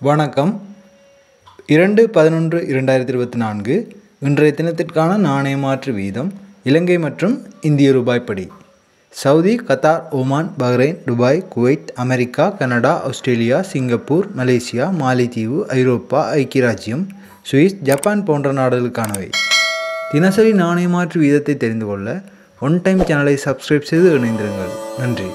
வணக்கம். இரண்டு பதினொன்று இரண்டாயிரத்தி இருபத்தி நான்கு இன்றைய தினத்திற்கான நாணய மாற்று வீதம் இலங்கை மற்றும் இந்திய ரூபாய் படி. Saudi Qatar Oman Bahrain Dubai Kuwait America Canada Australia Singapore Malaysia மாலைத்தீவு ஐரோப்பா ஐக்கிய ராஜ்யம் சுவிஸ் ஜப்பான் போன்ற நாடுகளுக்கானவை. தினசரி நாணய மாற்று வீதத்தை தெரிந்து கொள்ள ஒன் டைம் சேனலை சப்ஸ்கிரைப் செய்து இணைந்திருங்கள். நன்றி.